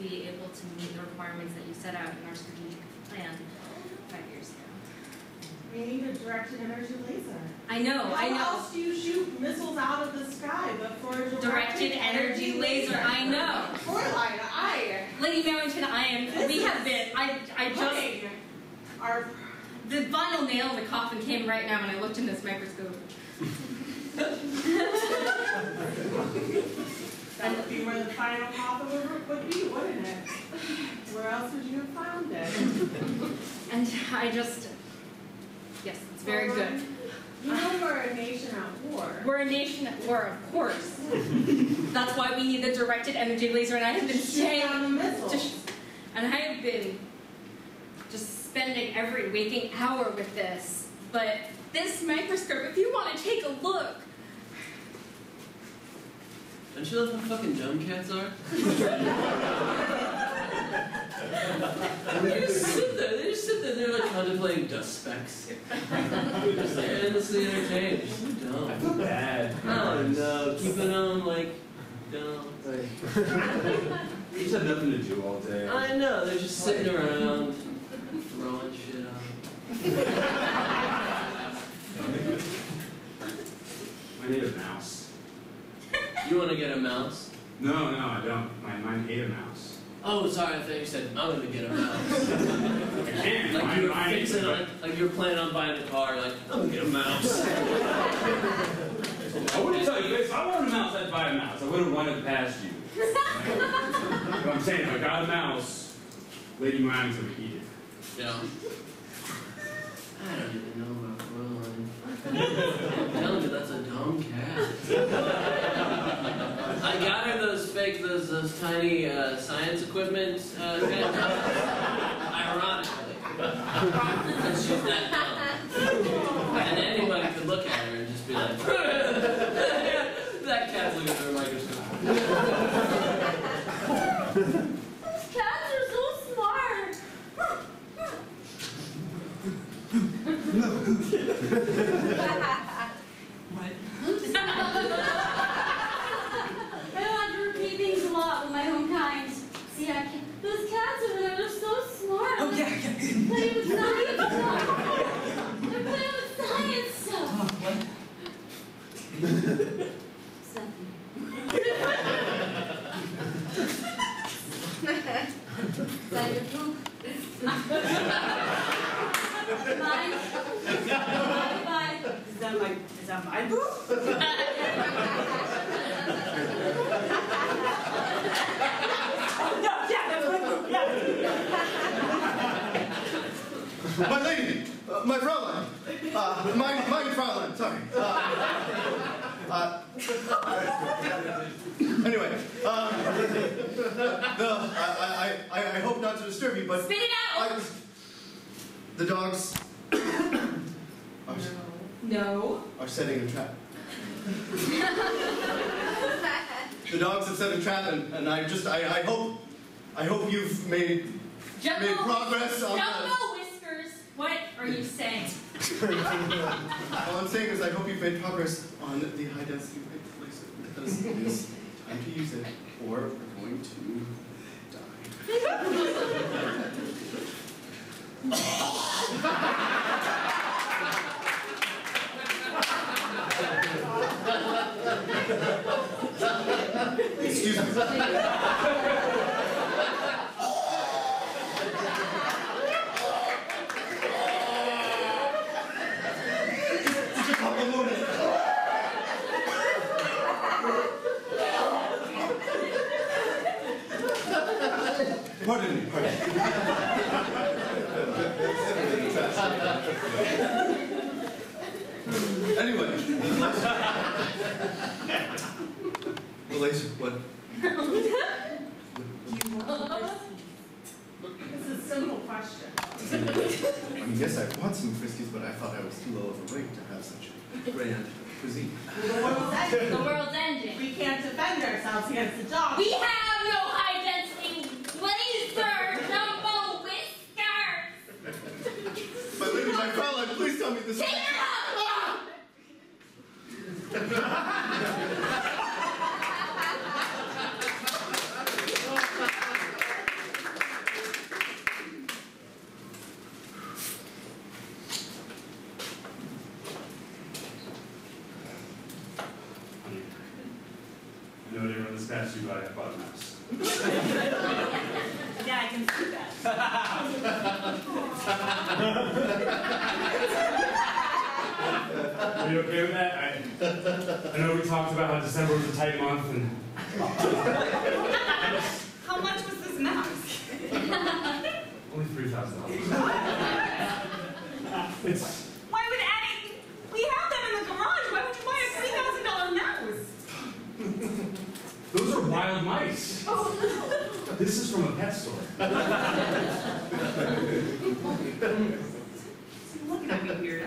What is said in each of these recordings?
be able to meet the requirements that you set out in our strategic plan five years ago. We need a directed energy laser. I know, I know. How else do you shoot missiles out of the sky but for a directed, Directed energy laser, I know. For Coraline, I Lady Barrington, I am, we have been, I, I just, our the final nail in the coffin came right now when I looked in this microscope. that would be where the final pop of the it would be, wouldn't it? Where else would you have found it? And I just, yes, it's very good. You know we're a nation at war. We're a nation at war, of course. That's why we need the directed energy laser, and I have been Shoot saying, down and I have been just spending every waking hour with this. But this microscope, if you want to take a look, Don't you love how fucking dumb cats are? they just sit there, they just sit there, they're like contemplating dust specks. just like endlessly entertained. Just so dumb. I feel bad. Oh no, keeping them like dumb. You just have nothing to do all day. I know, they're just sitting around, throwing shit out. I need a mouse. You wanna get a mouse? No, no, I don't. My mine ate a mouse. Oh, sorry, I thought you said I'm gonna get a mouse. I can. Like you were mine fixing on, like you were planning on buying a car, like I'm gonna get a mouse. I wouldn't tell you. If I wanted a mouse, I'd buy a mouse. I wouldn't run it past you. But I'm saying, if I got a mouse, Lady Mimes would eat it. Know? I don't even know about Coraline. I'm telling you, that's a dumb cat. Got her those fake, those those tiny uh, science equipment uh, Ironically. She's that dumb. And anybody could look at her and just be like, that cat's looking through a microscope. cats are so smart. I don't have to repeat things a lot with my own kind. See, I can those cats over there, they're so smart. Oh, yeah, yeah. Playing with science stuff. They're playing with science stuff. Something. Is that your poop? Mine? Bye-bye. Is that my, is that my poop? Oh, no, yeah, that's my poop, yeah. My lady, uh, my Fräulein, uh, my, my Fräulein, sorry. Uh, uh, anyway, um, the, I, I, I, I hope not to disturb you, but Spit it out! was, the dogs are, No. are setting a trap. The dogs have set a trap, and, and I just, I, I hope, I hope you've made, made progress on the. Jumbo whiskers. What are you saying? All I'm saying is I hope you've made progress on the high density laser because it's time to use it or we're going to. Excuse me. Pardon me, pardon me. Anyway. The laser, what? It's a simple question. I mean, yes, I want some Friskies, but I thought I was too low of a rate to have such grand cuisine. The world's ending. The world's ending. We can't defend ourselves against the dog. We have no high density laser jumbo whiskers. My lady, my Fraulein, please tell me this. Take $3,000. it's... Why would Addie... We have them in the garage. Why would you buy a $3,000 mouse? Those are wild mice. Oh. This is from a pet store. You're at me weird.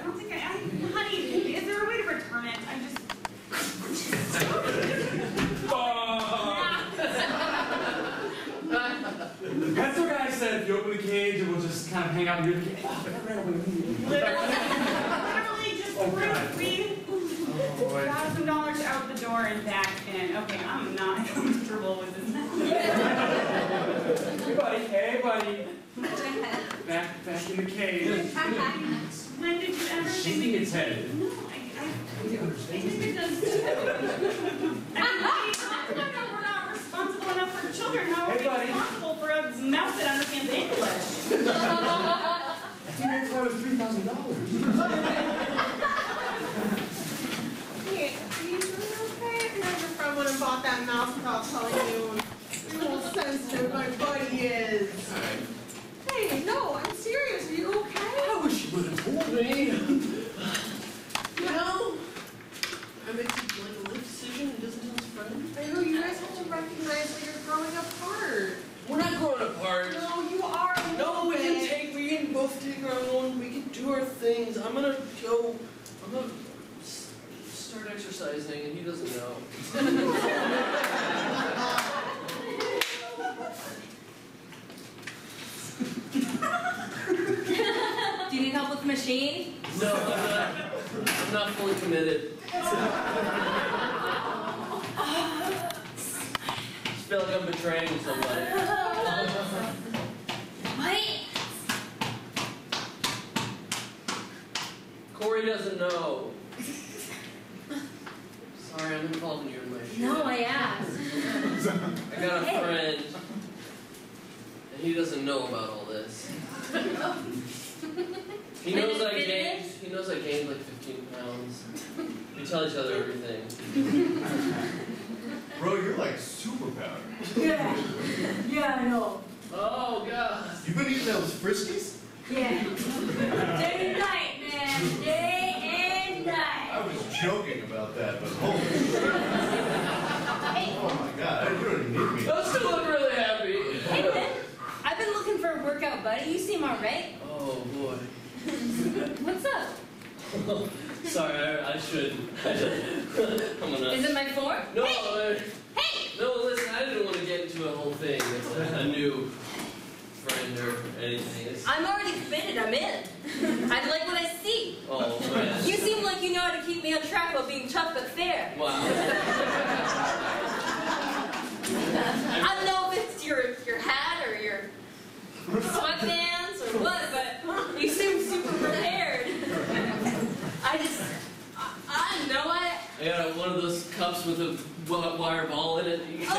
Kind of hang out. Oh, that ran away immediately. literally just Oh, threw God. three oh, boy. thousand dollars out the door and back in. Okay, I'm not comfortable with this mouse. Hey, buddy. Hey, buddy. Back, back in the cage. When did you ever She's think? shaking its head. No, I, I, I think it does too. I mean, we, we're not responsible enough for children. How are Hey, we buddy. responsible for a mouse that understands English? I think that's why was three thousand dollars. Hey, are you doing okay? I know your friend went and bought that mouse without telling you. You're how sensitive my buddy is. Hey, no, I'm serious. Are you okay? I wish you would have told me. You know, I make like a life decision and doesn't tell his friend. I know you guys have to recognize that you're growing apart. We're not growing apart. No, you are. a No, we little can bit. take, we can both take our own, we can do our things. I'm gonna go, I'm gonna start exercising and he doesn't know. Do you need help with the machine? No, I'm not, I'm not fully committed. Just feel like I'm betraying somebody. What? Corey doesn't know. Sorry, I'm involving you in my shit. No, I asked. I got a Hey. friend, and he doesn't know about all this. He knows I gained. He knows I gained like 15 pounds. We tell each other everything. Bro, you're like superpower. Yeah. Yeah, I know. Oh God. You've been eating those Friskies? Yeah. Day and night, man. Day and night. I was joking about that, but holy Oh my god, you don't even need me. Those two look really happy. Hey, man. I've been looking for a workout buddy. You seem alright. Oh boy. What's up? Sorry, I, I should. I'm gonna. Is it my form? No, Hey! uh, Hey! no. Listen, I didn't want to get into a whole thing with a, a new friend or anything. It's, I'm already committed. I'm in. I like what I see. oh man. You seem like you know how to keep me on track while being tough but fair. Wow. I cups with a wire ball in it.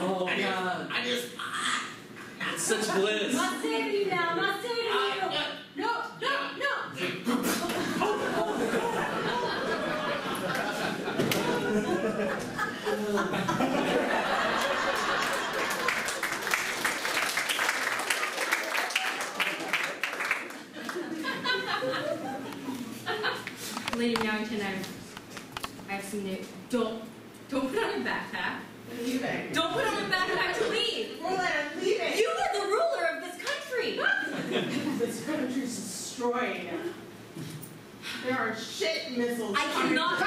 Oh, oh God. I just, ah. such bliss. Save you now. Must save you. Uh, no, no, no. no. Lady Meowington, I've, I have some news. Don't, don't put on your backpack. Leaving. Don't put on your backpack to leave. Roland, I'm leaving. You are the ruler of this country. This country country's destroyed. There are shit missiles. I cannot.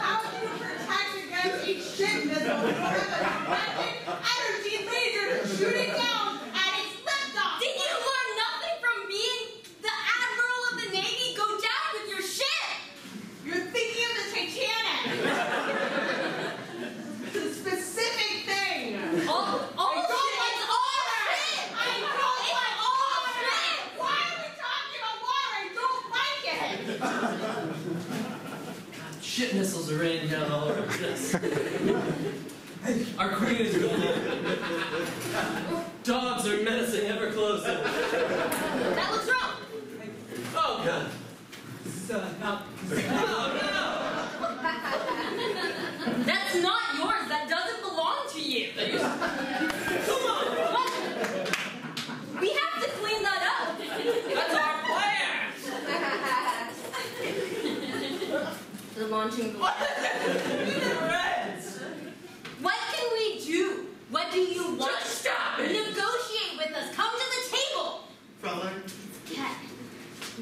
How can you protect against a shit missile when you have a fucking energy laser shooting down at its liftoff? Did you learn nothing from being the admiral of the navy? Go down with your ship. You're thinking of the Titanic. it's a specific thing. All, all I don't shit. like It's all water. shit. I don't It's like all water. shit. Why are we talking about water? I don't like it. Shit missiles are raining down all over this. Our queen is gone. Dogs are menacing ever closer. That looks wrong. Oh god. That's not yours. That doesn't belong to you. Come on. What? We have to clean that up. That's our plan! the launching. What? What can we do? What do you want? Just stop it! Negotiate with us. Come to the table. Fraulein, Cat.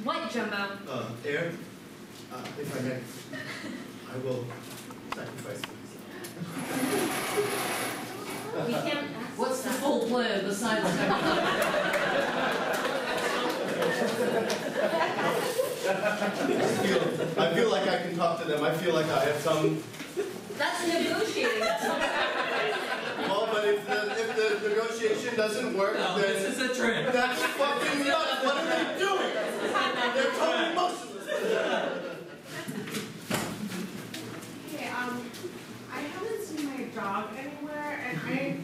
What, Jumbo? uh, air, uh, if I may, I will sacrifice myself. We can't. What's the full plan besides I feel, I feel like I can talk to them. I feel like I have some. That's negotiating. Well, but if the, if the negotiation doesn't work, No, then this is a trick. that's fucking nuts. What are they doing? They're totally motionless. Hey, um, I haven't seen my dog anywhere, and I,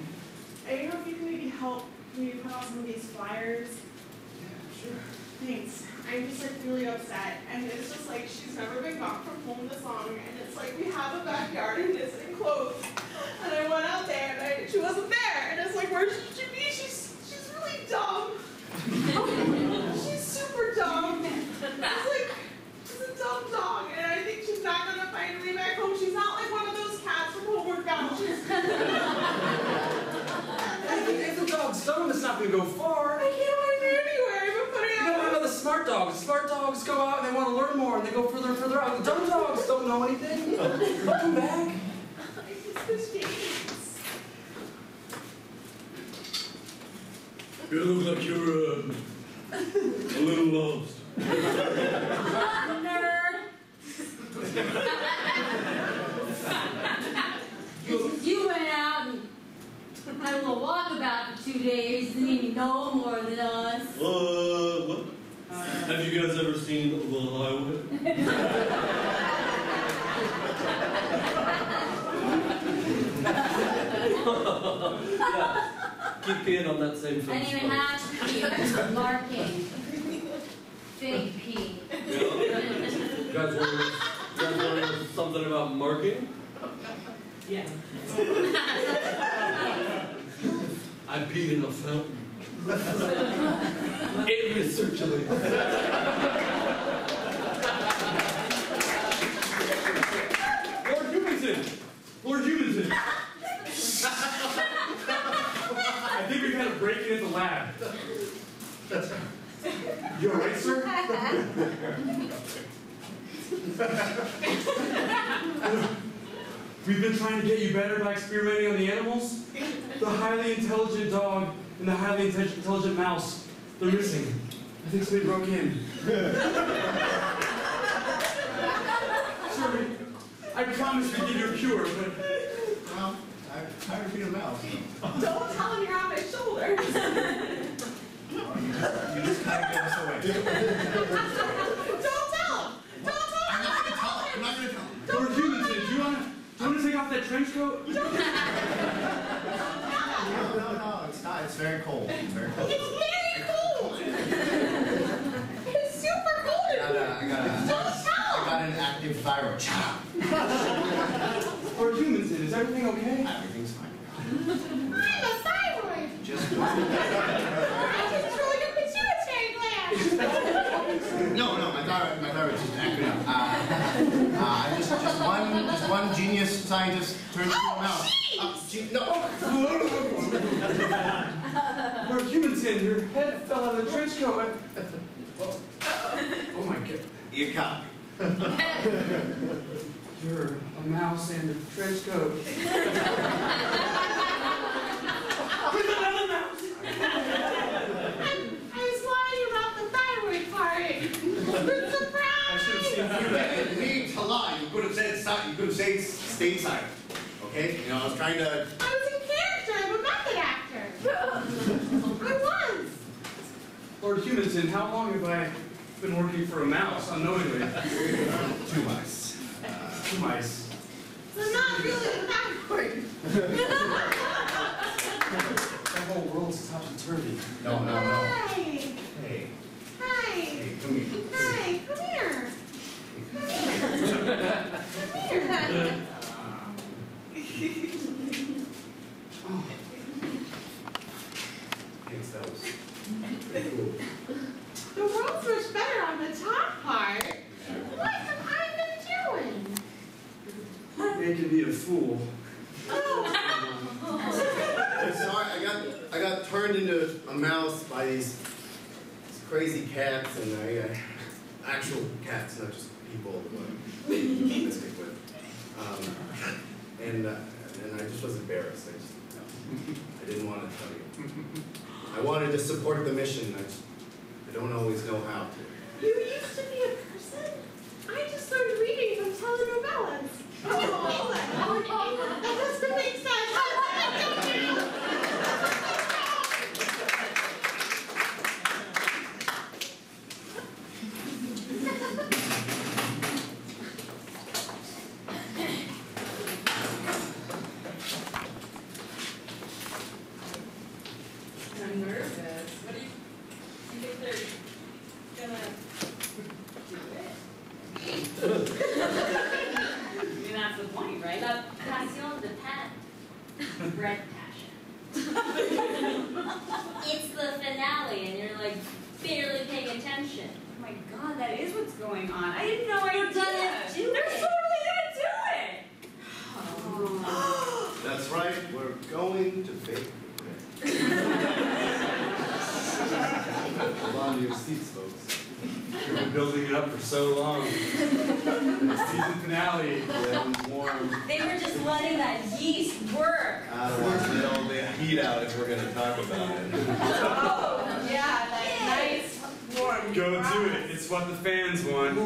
I don't know if you can maybe help me put out some of these flyers. Yeah, Sure. Thanks. I'm just like really upset, and it's just like she's never been gone from home this long, and it's like we have a backyard and it's enclosed, and I went out there and I, she wasn't there, and it's like where should she be? She's she's really dumb. If the dog's dumb, it's not gonna go far. I can't find her anywhere. I've been putting You know, what about the smart dogs? Smart dogs go out and they want to learn more and they go further and further out. The dumb dogs don't know anything. Come back. It's the James. You look like you're um, a little lost. Nerd. You went out and had a little walkabout for two days. Didn't even know more than us. Uh, what? Have you guys ever seen The Highway? yeah. Keep peeing on that same I film. didn't even have to. pee. Marking. Big P. Yeah. You guys want to, you guys want to know something about marking? Yeah. I peed in a fountain. it recirculates. Lord Humanson! Lord Humanson! I think we've had a break-in at the lab. You alright, sir? We've been trying to get you better by experimenting on the animals. The highly intelligent dog and the highly intelligent mouse, they're missing. I think somebody broke in. Sorry, I promised we'd give you a cure, but Well, I'm tired of being a mouse. Don't tell him you're on my shoulders. You just kind of give us away. Don't tell him. Don't tell I'm him. not gonna tell him. I'm not gonna tell him. Lord Humanson, do you want to, do you want to take off that trench coat? No, no, no, it's not. It's very cold. It's very cold. It's very cold. It's super I cold. got a, I got a, Don't I tell him. got an active thyroid. Shut up. Lord is everything okay? Everything's fine. I'm a thyroid. Just I just really good pituitary gland. no, no. My thought I thought it was just an acronym. Uh, uh, just, just one, just one genius scientist turned into a mouse. Uh, ge- no. Lord Humanton, your head fell out of the trench coat. Oh, oh my god. You copy. You're a mouse and a trench coat. another mouse! I was lying about the thyroid part. Surprise! I should have seen You you. didn't need to lie. You could have said si- you could have said stayed silent. Okay? You know, I was trying to. I was in character. I'm a method actor. I was. Lord Humanton, how long have I been working for a mouse unknowingly? Two mice. Two mice. So I'm not really backward. The whole world's topsy-turvy. No, no, no. Hi. Hey, Hi. hey, come here. Hi. Building it up for so long. The season finale. bread. warm. They were just letting that yeast work. I don't want to get all the heat out if we're going to talk about it. Oh, yeah, that nice warm. Go do it. It's what the fans want.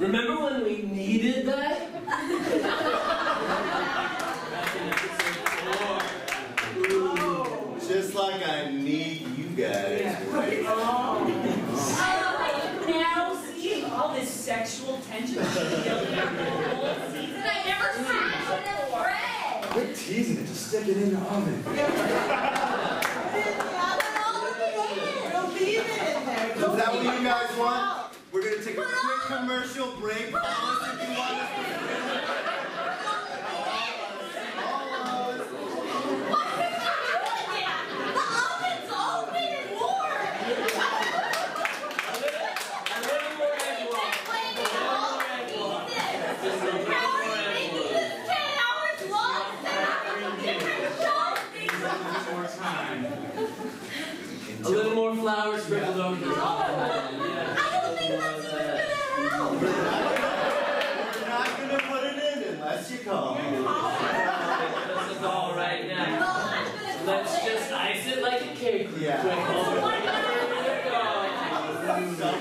Remember when we needed that? Back in episode four. Just like I need you guys. Right? Oh, Now see all this sexual tension building up the whole season. I never had enough bread. Quit teasing it. Just stick it in the oven. We'll leave it in there. Is that what you guys want? We're going to take a quick commercial break. If you want us to. Call us. The oven's open and warm. A little more egg wash. Just a little more egg wash. One more time. A little more flour sprinkled over the top. Yeah. We're not going to put it in This is all right now. Let's just ice it like a cake. Yeah. quick. Over we go.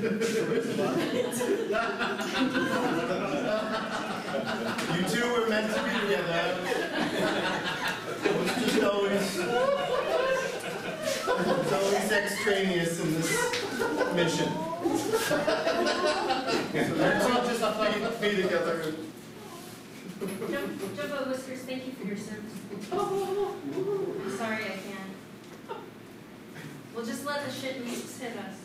you two were meant to be together. It always, just always extraneous in this mission. Let's all just be, be together. Jumbo Whiskers, thank you for your service. I'm sorry I can't. We'll just let the shit music hit us.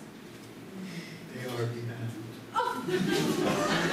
ARB management. Oh.